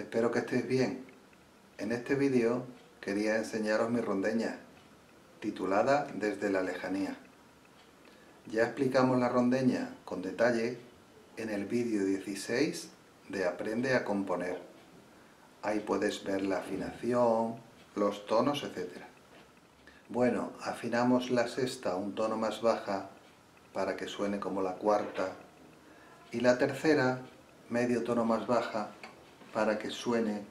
Espero que estéis bien. En este vídeo quería enseñaros mi rondeña, titulada Desde la lejanía. Ya explicamos la rondeña con detalle en el vídeo 16 de Aprende a componer. Ahí puedes ver la afinación, los tonos, etc. Bueno, afinamos la sexta un tono más baja para que suene como la cuarta y la tercera medio tono más baja para que suene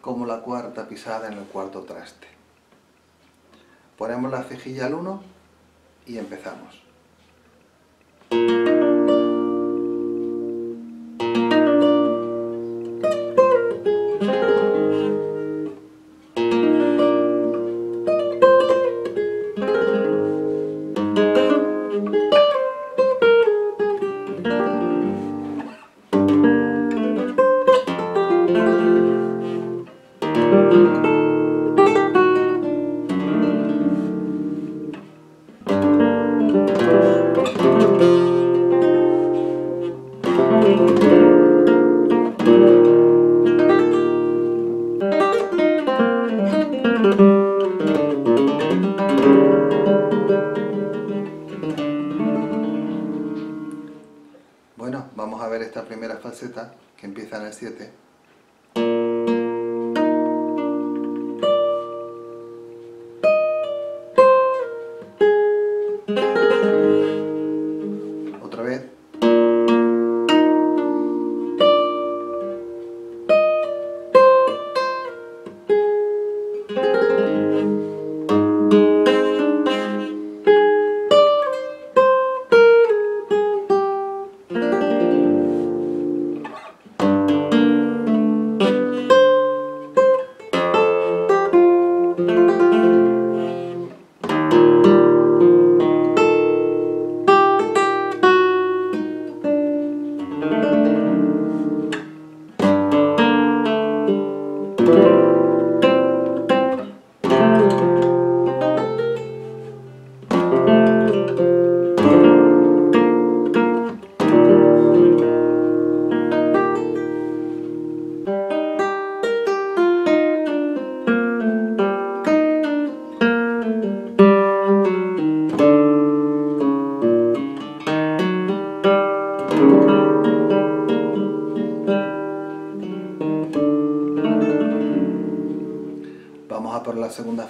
como la cuarta pisada en el cuarto traste. Ponemos la cejilla al 1 y empezamos. Bueno, vamos a ver esta primera falseta que empieza en el 7.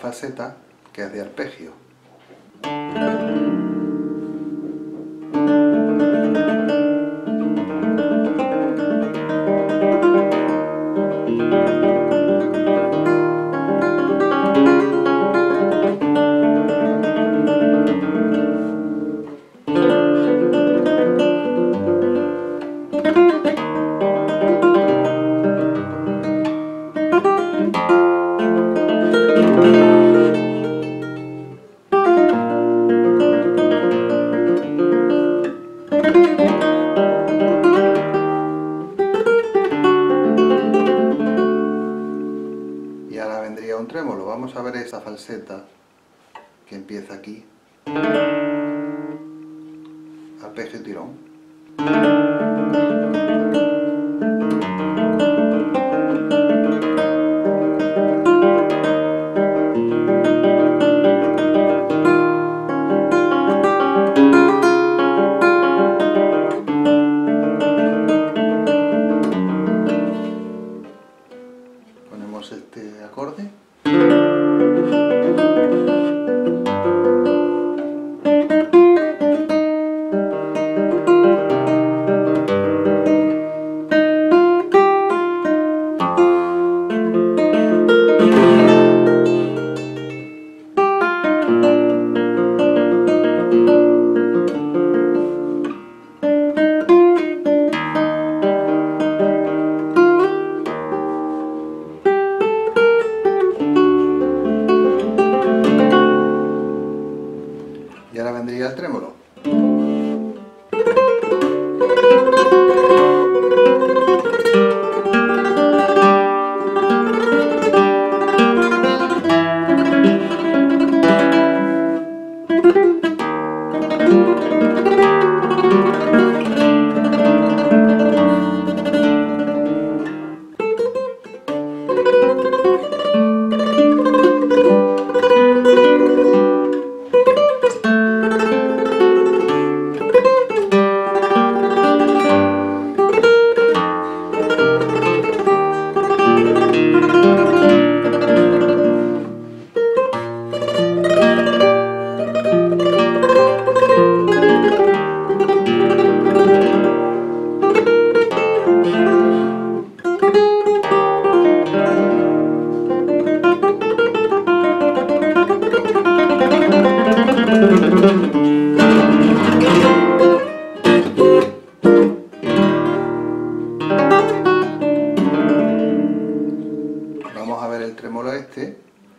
Faceta, que es de arpegio. Falseta que empieza aquí. Arpegio tirón.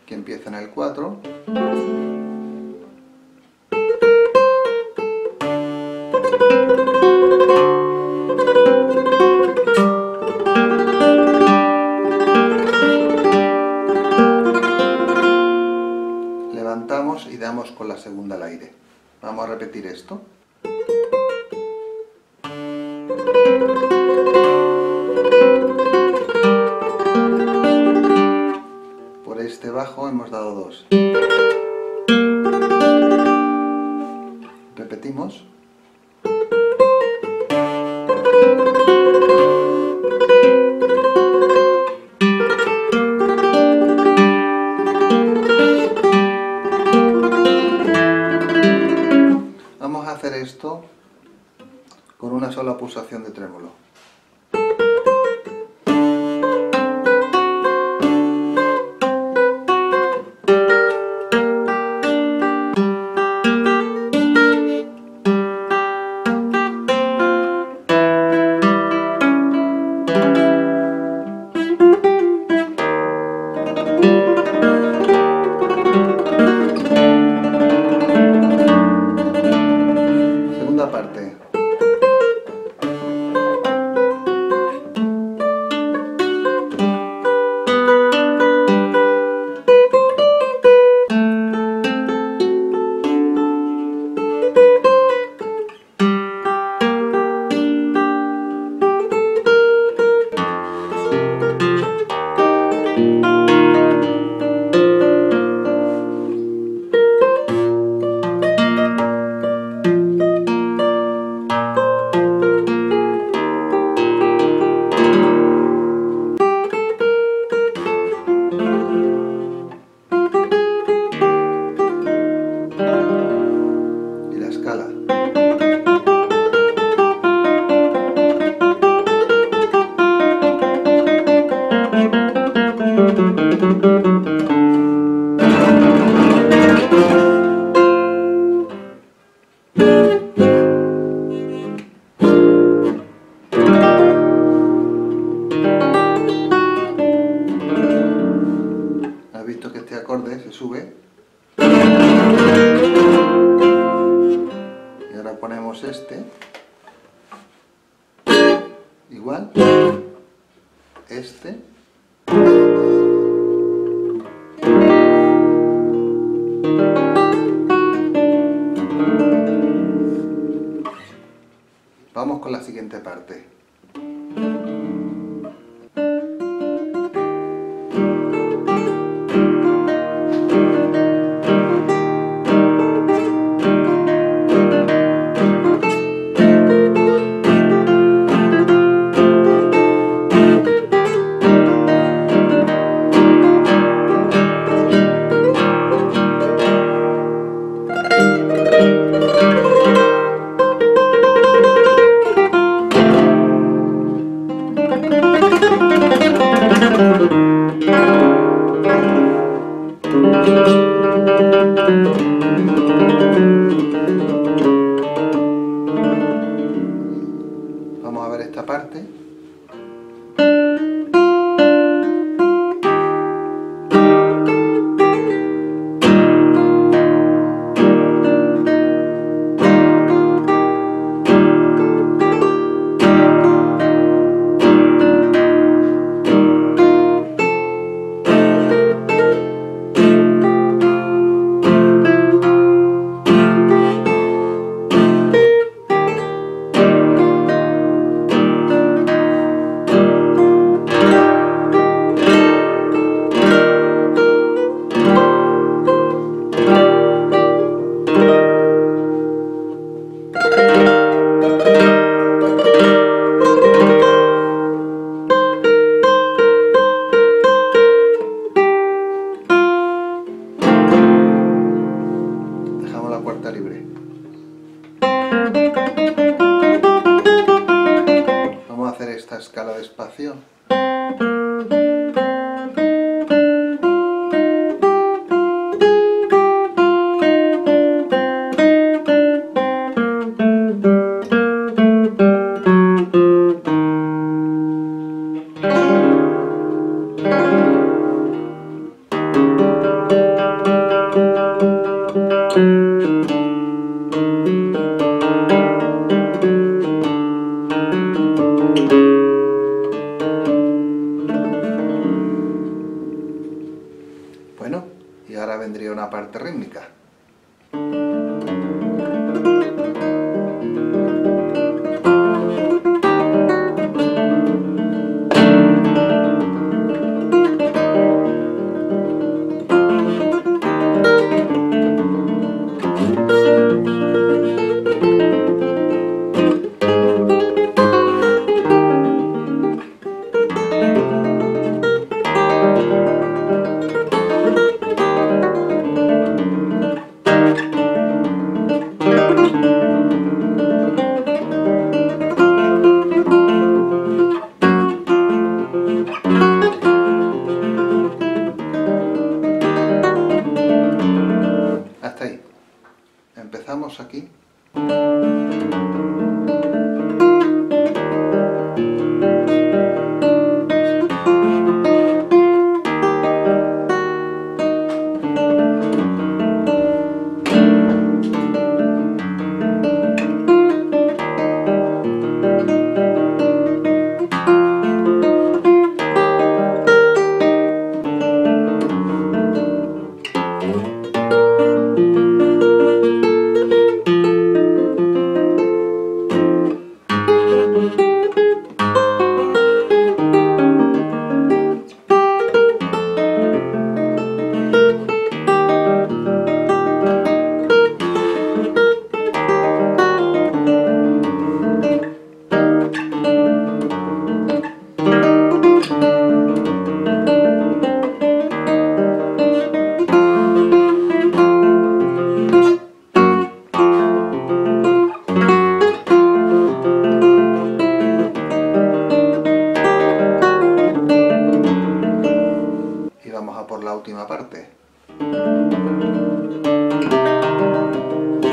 Que empieza en el 4. Por este bajo hemos dado dos. Repetimos. Vamos a hacer esto con una sola pulsación de trémolo. Acorde se sube? Y ahora ponemos este. Igual. Este. Vamos con la siguiente parte.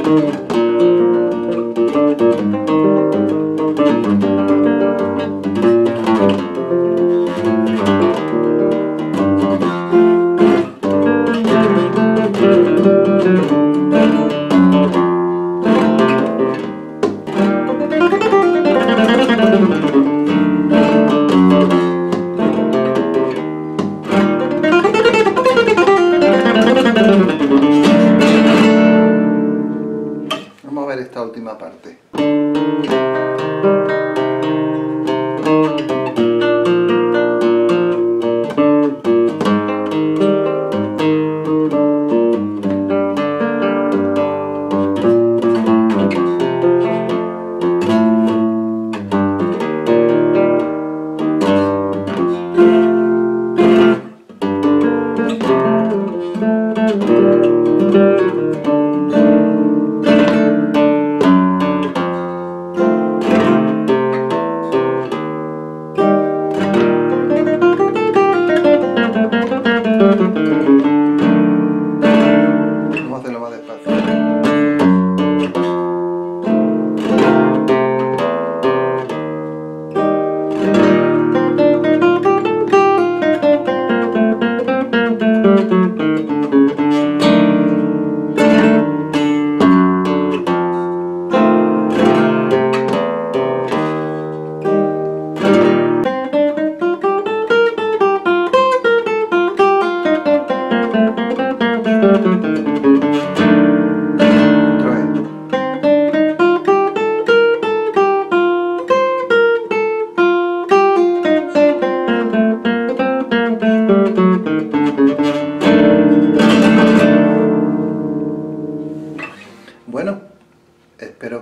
Vamos a esta última parte.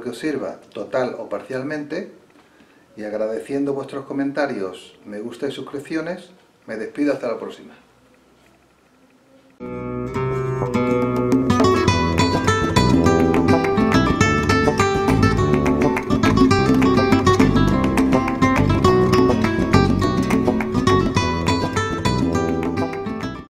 Que os sirva total o parcialmente y agradeciendo vuestros comentarios, me gusta y suscripciones, me despido hasta la próxima.